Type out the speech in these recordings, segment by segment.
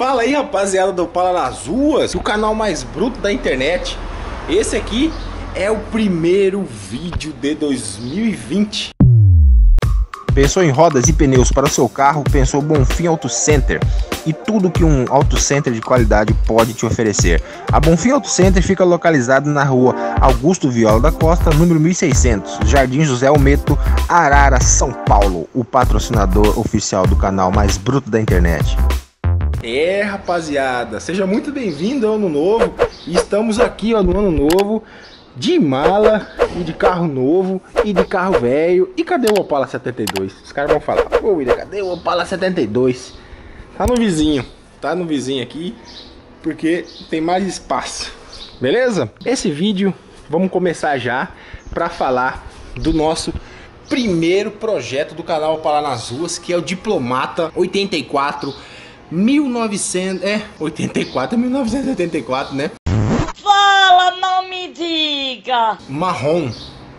Fala aí rapaziada do Opala nas ruas, o canal mais bruto da internet. Esse aqui é o primeiro vídeo de 2020. Pensou em rodas e pneus para o seu carro? Pensou Bonfim Auto Center e tudo que um auto center de qualidade pode te oferecer. A Bonfim Auto Center fica localizado na rua Augusto Viola da Costa, número 1600, Jardim José Almeto, Arara, São Paulo, o patrocinador oficial do canal mais bruto da internet. É, rapaziada, seja muito bem-vindo ao ano novo. Estamos aqui ó, no ano novo de mala e de carro novo e de carro velho. E cadê o Opala 72? Os caras vão falar, pô William, cadê o Opala 72? Tá no vizinho, tá no vizinho aqui, porque tem mais espaço. Beleza? Esse vídeo, vamos começar já para falar do nosso primeiro projeto do canal Opala nas Ruas, que é o Diplomata 84 1900, é, 84 1984, né? Fala, não me diga! Marrom,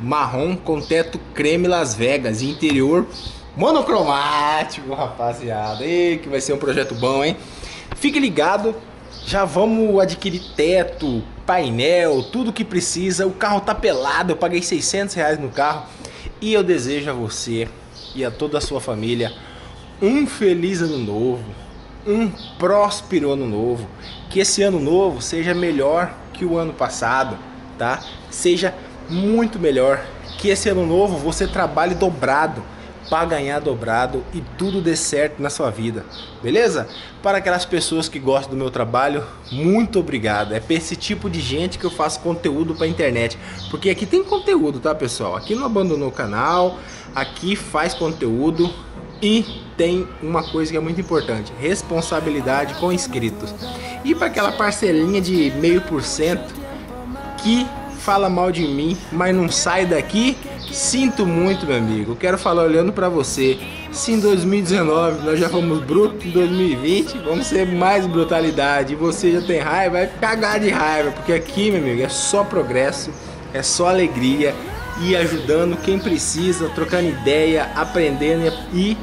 marrom com teto creme Las Vegas, interior monocromático, rapaziada. E que vai ser um projeto bom, hein? Fique ligado, já vamos adquirir teto, painel, tudo que precisa. O carro tá pelado, eu paguei 600 reais no carro. E eu desejo a você e a toda a sua família um feliz ano novo, um próspero ano novo. Que esse ano novo seja melhor que o ano passado, tá? Seja muito melhor. Que esse ano novo você trabalhe dobrado para ganhar dobrado e tudo dê certo na sua vida, beleza? Para aquelas pessoas que gostam do meu trabalho, muito obrigado. É para esse tipo de gente que eu faço conteúdo para internet, porque aqui tem conteúdo, tá, pessoal? Aqui não abandonou o canal, aqui faz conteúdo e tem uma coisa que é muito importante: responsabilidade com inscritos. E para aquela parcelinha de meio por cento que fala mal de mim, mas não sai daqui, sinto muito, meu amigo. Quero falar olhando para você. Se em 2019 nós já fomos brutos, em 2020 vamos ser mais brutalidade. E você já tem raiva, vai cagar de raiva, porque aqui, meu amigo, é só progresso, é só alegria e ajudando quem precisa, trocando ideia, aprendendo e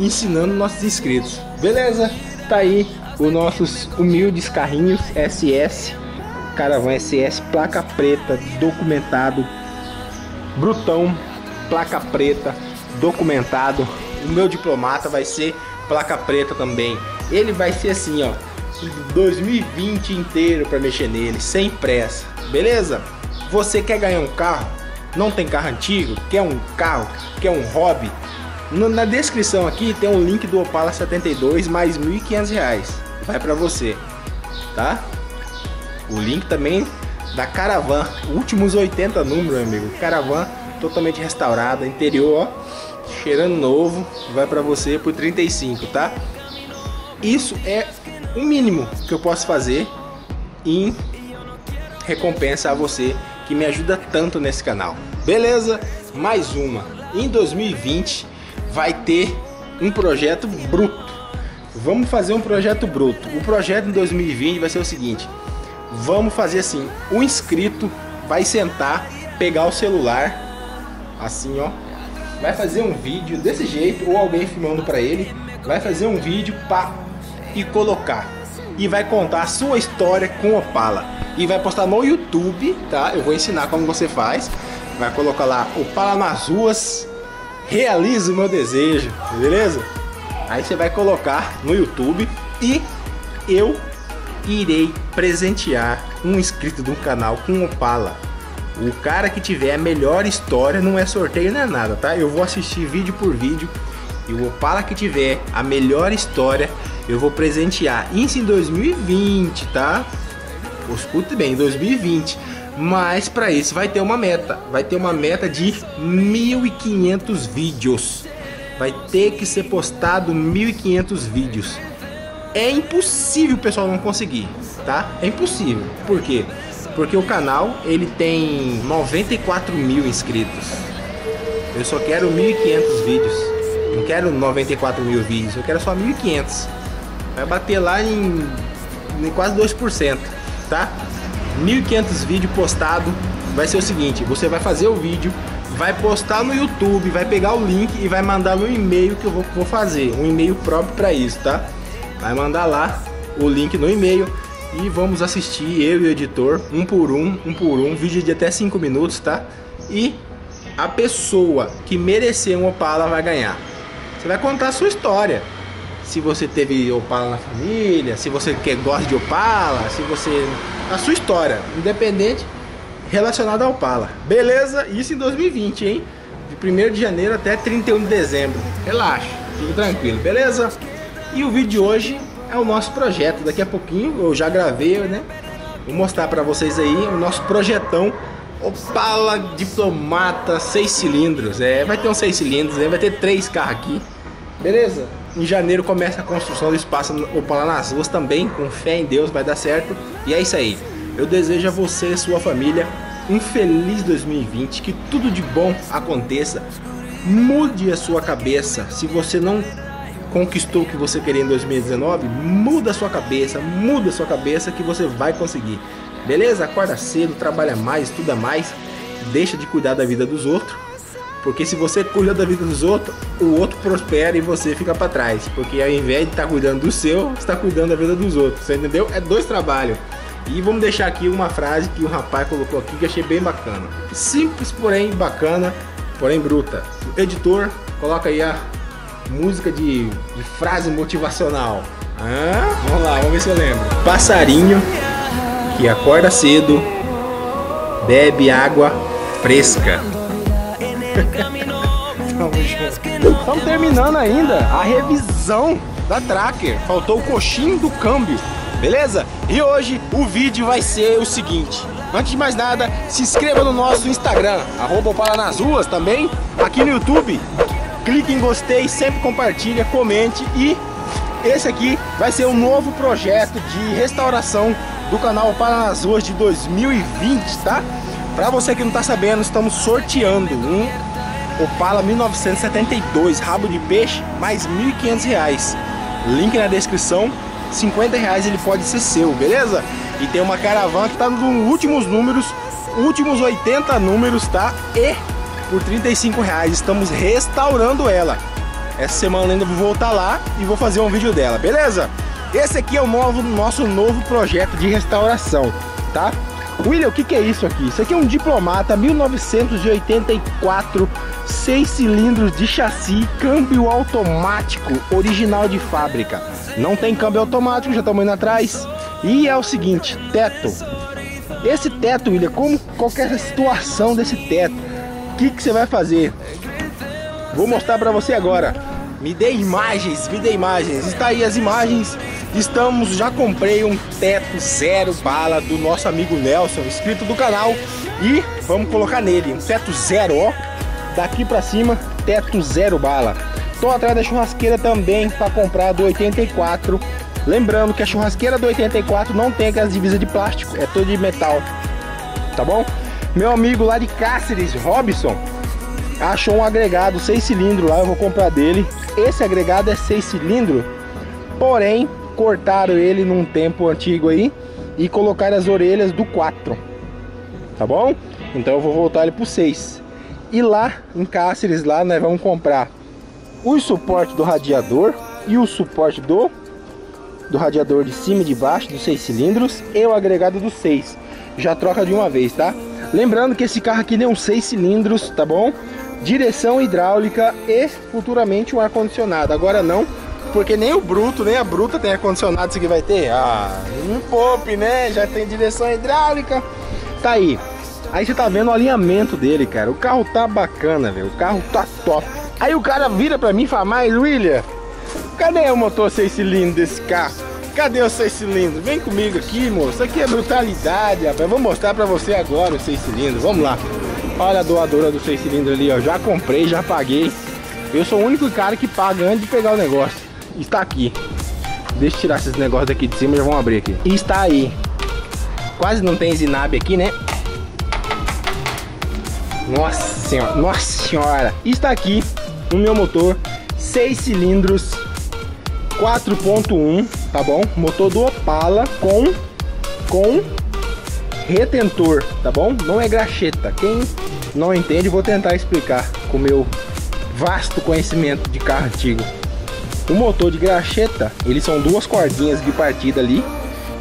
ensinando nossos inscritos. Beleza? Tá aí os nossos humildes carrinhos SS Caravan SS, placa preta, documentado, brutão, placa preta, documentado. O meu diplomata vai ser placa preta também. Ele vai ser assim, ó, 2020 inteiro para mexer nele, sem pressa. Beleza? Você quer ganhar um carro? Não tem carro antigo? Quer um carro? Quer um hobby? Na descrição aqui tem um link do Opala 72 mais R$ 1.500. Vai para você, tá? O link também da Caravan, últimos 80 números, amigo. Caravan totalmente restaurada, interior, ó, cheirando novo, vai para você por 35, tá? Isso é o mínimo que eu posso fazer em recompensa a você que me ajuda tanto nesse canal. Beleza? Mais uma. Em 2020 vai ter um projeto bruto. Vamos fazer um projeto bruto. O projeto em 2020 vai ser o seguinte: vamos fazer assim: o inscrito vai sentar, pegar o celular, assim ó, vai fazer um vídeo desse jeito, ou alguém filmando para ele, vai fazer um vídeo pá, e colocar. E vai contar a sua história com Opala. E vai postar no YouTube, tá? Eu vou ensinar como você faz. Vai colocar lá Opala nas ruas, realiza o meu desejo, beleza? Aí você vai colocar no YouTube e eu irei presentear um inscrito do canal com Opala. O cara que tiver a melhor história não é sorteio, não é nada, tá? Eu vou assistir vídeo por vídeo e o Opala que tiver a melhor história eu vou presentear. Isso em 2020, tá? Escute bem, 2020. Mas para isso vai ter uma meta. Vai ter uma meta de 1.500 vídeos. Vai ter que ser postado 1.500 vídeos é impossível pessoal não conseguir, tá? É impossível. Por quê? Porque o canal ele tem 94 mil inscritos. Eu só quero 1.500 vídeos. Não quero 94 mil vídeos, eu quero só 1.500. Vai bater lá em, em quase 2%, tá? 1.500 vídeos postados. Vai ser o seguinte: você vai fazer o vídeo, vai postar no YouTube, vai pegar o link e vai mandar no e-mail que eu vou, vou fazer. Um e-mail próprio para isso, tá? Vai mandar lá o link no e-mail e vamos assistir eu e o editor, um por um, um por um, vídeo de até 5 minutos, tá? E a pessoa que merecer um Opala vai ganhar. Você vai contar a sua história. Se você teve Opala na família, se você quer, gosta de Opala, se você. A sua história, independente, relacionada ao Opala. Beleza? Isso em 2020, hein? De 1 de janeiro até 31 de dezembro. Relaxa, fique tranquilo, beleza? E o vídeo de hoje é o nosso projeto. Daqui a pouquinho eu já gravei, né? Vou mostrar para vocês aí o nosso projetão Opala Diplomata 6 cilindros. É, vai ter uns 6 cilindros, né? vai ter três carros aqui. Beleza? Em janeiro começa a construção do espaço Opala nas ruas também, com fé em Deus vai dar certo. E é isso aí. Eu desejo a você e sua família um feliz 2020, que tudo de bom aconteça. Mude a sua cabeça. Se você não conquistou o que você queria em 2019, muda a sua cabeça, muda a sua cabeça que você vai conseguir. Beleza? Acorda cedo, trabalha mais, estuda mais, deixa de cuidar da vida dos outros. Porque se você cuida da vida dos outros, o outro prospera e você fica para trás. Porque ao invés de estar tá cuidando do seu, você está cuidando da vida dos outros. Você entendeu? É dois trabalhos. E vamos deixar aqui uma frase que o rapaz colocou aqui que achei bem bacana. Simples, porém bacana, porém bruta. Editor, coloca aí a música de, de frase motivacional. Ah, vamos lá, vamos ver se eu lembro. Passarinho que acorda cedo, bebe água fresca. Estamos terminando ainda a revisão da Tracker. Faltou o coxinho do câmbio, beleza? E hoje o vídeo vai ser o seguinte. Antes de mais nada, se inscreva no nosso Instagram, arroba nas ruas também, aqui no YouTube, clique em gostei, sempre compartilha, comente e esse aqui vai ser um novo projeto de restauração do canal Para nas Ruas de 2020, tá? Pra você que não tá sabendo, estamos sorteando um Opala 1972 rabo de peixe mais R$ 1.500. Link na descrição, 50 reais ele pode ser seu, beleza? E tem uma caravana que tá nos últimos números, últimos 80 números, tá? E por 35 reais. Estamos restaurando ela. Essa semana ainda vou voltar lá e vou fazer um vídeo dela, beleza? Esse aqui é o novo, nosso novo projeto de restauração, tá? William, o que, que é isso aqui? Isso aqui é um Diplomata 1984, 6 cilindros de chassi, câmbio automático, original de fábrica. Não tem câmbio automático, já estamos indo atrás. E é o seguinte, teto. Esse teto, William, como qualquer situação desse teto, o que, que você vai fazer? Vou mostrar para você agora. Me dê imagens, me dê imagens. Está aí as imagens. Estamos, já comprei um teto zero bala do nosso amigo Nelson, inscrito do canal. E vamos colocar nele, um teto zero, ó. Daqui para cima, teto zero bala. Tô atrás da churrasqueira também para comprar do 84. Lembrando que a churrasqueira do 84 não tem aquelas divisas de plástico, é toda de metal. Tá bom? Meu amigo lá de Cáceres, Robson, achou um agregado 6 cilindros lá, eu vou comprar dele. Esse agregado é 6 cilindros, porém cortaram ele num tempo antigo aí e colocaram as orelhas do 4. Tá bom? Então eu vou voltar ele pro 6. E lá em Cáceres lá nós vamos comprar o suporte do radiador e o suporte do do radiador de cima e de baixo dos 6 cilindros e o agregado do 6. Já troca de uma vez, tá? Lembrando que esse carro aqui tem uns 6 cilindros, tá bom? Direção hidráulica e futuramente um ar-condicionado. Agora não, porque nem o Bruto, nem a Bruta tem ar-condicionado isso aqui vai ter. Ah, não poupe, né? Já tem direção hidráulica. Tá aí. Aí você tá vendo o alinhamento dele, cara. O carro tá bacana, velho. O carro tá top. Aí o cara vira pra mim e fala, mas William, cadê o motor 6 cilindros desse carro? Cadê os seis cilindros? Vem comigo aqui, moço. Isso aqui é brutalidade, rapaz. Vou mostrar pra você agora os seis cilindros. Vamos lá. Olha a doadora dos seis cilindros ali, ó. Já comprei, já paguei. Eu sou o único cara que paga antes de pegar o negócio. Está aqui. Deixa eu tirar esses negócios daqui de cima já vamos abrir aqui. E está aí. Quase não tem Zinab aqui, né? Nossa senhora, nossa senhora. Está aqui o meu motor, seis cilindros, 4.1, tá bom? Motor do Opala com com retentor, tá bom? Não é graxeta. Quem não entende, vou tentar explicar com meu vasto conhecimento de carro antigo. O motor de graxeta, eles são duas cordinhas de partida ali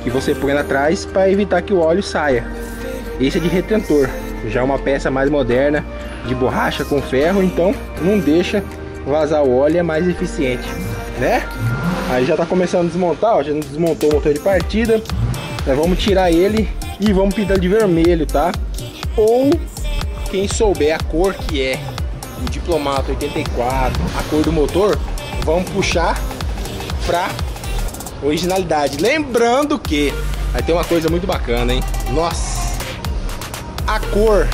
que você põe atrás para evitar que o óleo saia. Esse é de retentor, já é uma peça mais moderna de borracha com ferro, então não deixa vazar o óleo, é mais eficiente, né? Aí já tá começando a desmontar, ó, já desmontou o motor de partida. Nós vamos tirar ele e vamos pintar de vermelho, tá? Ou quem souber a cor que é o Diplomata 84, a cor do motor, vamos puxar pra originalidade. Lembrando que vai ter uma coisa muito bacana, hein? Nossa! A cor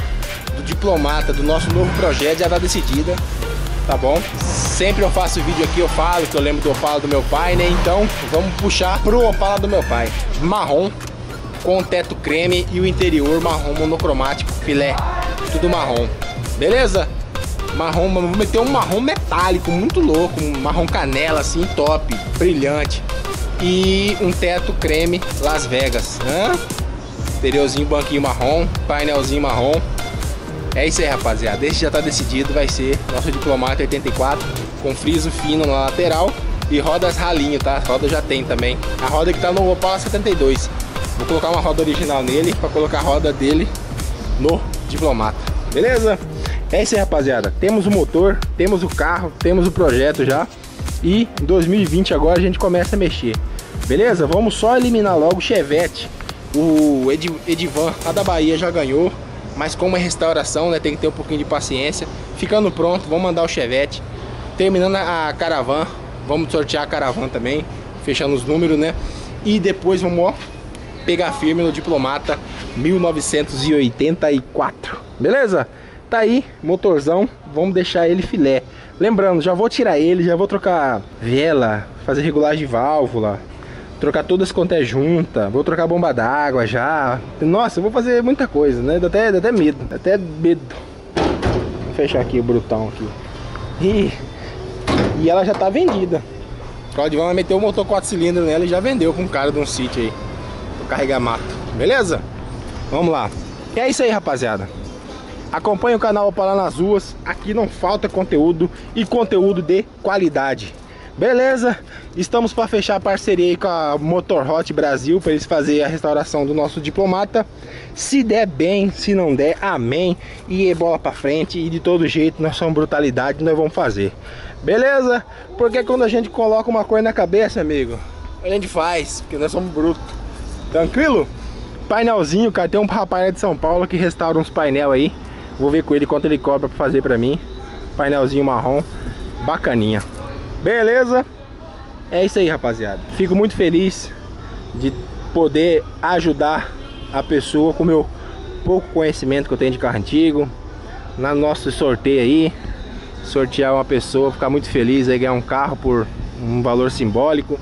do diplomata do nosso novo projeto já está decidida, tá bom? Sempre eu faço vídeo aqui, eu falo que eu lembro do Opala do meu pai, né? Então vamos puxar pro Opala do meu pai. Marrom, com teto creme e o interior marrom monocromático, filé, tudo marrom. Beleza? Marrom, vou meter um marrom metálico, muito louco, um marrom canela assim, top, brilhante. E um teto creme Las Vegas. Hã? Banquinho marrom, painelzinho marrom. É isso aí, rapaziada. Esse já tá decidido, vai ser nosso Diplomata 84 com friso fino na lateral e rodas ralinho, tá? A roda já tem também. A roda que tá no Opala 72. Vou colocar uma roda original nele para colocar a roda dele no Diplomata. Beleza? É isso aí, rapaziada. Temos o motor, temos o carro, temos o projeto já. E em 2020 agora a gente começa a mexer. Beleza? Vamos só eliminar logo o Chevette. O Ed, Edivan, a da Bahia, já ganhou. Mas como é restauração, né? Tem que ter um pouquinho de paciência. Ficando pronto, vamos mandar o Chevette. Terminando a caravan, vamos sortear a caravan também. Fechando os números, né? E depois vamos ó, pegar firme no Diplomata 1984. Beleza? Tá aí, motorzão. Vamos deixar ele filé. Lembrando, já vou tirar ele, já vou trocar vela, fazer regulagem de válvula, trocar todas quanto é junta, vou trocar bomba d'água já. Nossa, eu vou fazer muita coisa, né? Dá até, dá até medo, dá até medo. Vou fechar aqui o brutão aqui. E, e ela já tá vendida. Claudio vai meter o motor 4 cilindros nela e já vendeu com um cara de um sítio aí. Vou carregar mato, beleza? Vamos lá. E é isso aí, rapaziada. Acompanhe o canal Opala nas ruas. Aqui não falta conteúdo e conteúdo de qualidade. Beleza? Estamos para fechar a parceria com a Motor Hot Brasil para eles fazerem a restauração do nosso diplomata. Se der bem, se não der, amém. E é bola para frente e de todo jeito nós somos brutalidade, nós vamos fazer. Beleza? Porque quando a gente coloca uma coisa na cabeça, amigo, a gente faz, porque nós somos brutos. Tranquilo? Painelzinho, cara, tem um rapaz de São Paulo que restaura uns painel aí. Vou ver com ele quanto ele cobra para fazer para mim. Painelzinho marrom, bacaninha. Beleza? É isso aí, rapaziada. Fico muito feliz de poder ajudar a pessoa com o meu pouco conhecimento que eu tenho de carro antigo. Na nosso sorteio aí, sortear uma pessoa, ficar muito feliz aí ganhar um carro por um valor simbólico.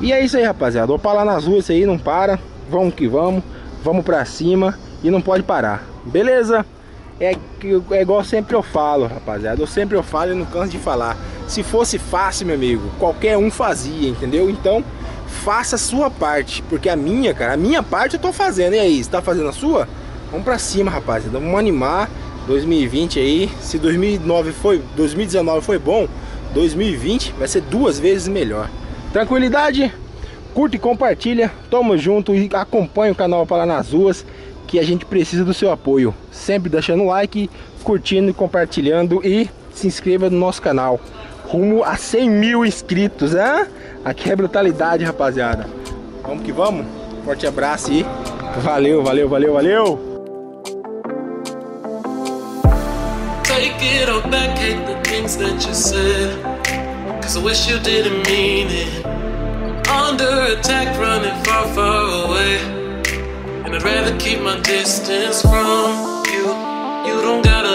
E é isso aí, rapaziada. Vou parar nas ruas aí, não para. Vamos que vamos. Vamos pra cima e não pode parar. Beleza? É, é igual sempre eu falo, rapaziada. Eu sempre eu falo e não canso de falar. Se fosse fácil, meu amigo, qualquer um fazia, entendeu? Então, faça a sua parte, porque a minha, cara, a minha parte eu tô fazendo. E aí, você tá fazendo a sua? Vamos pra cima, rapaziada. Vamos animar 2020 aí. Se 2009 foi, 2019 foi bom, 2020 vai ser duas vezes melhor. Tranquilidade? Curte e compartilha. Tamo junto e acompanha o canal para nas ruas que a gente precisa do seu apoio. Sempre deixando like, curtindo compartilhando e se inscreva no nosso canal rumo a 100 mil inscritos, hein? Aqui é brutalidade, rapaziada. Vamos que vamos. Forte abraço e valeu, valeu, valeu, valeu. Cause I wish you didn't mean it. Under attack, running far, far away. And I'd rather keep my distance from you. You don't gotta.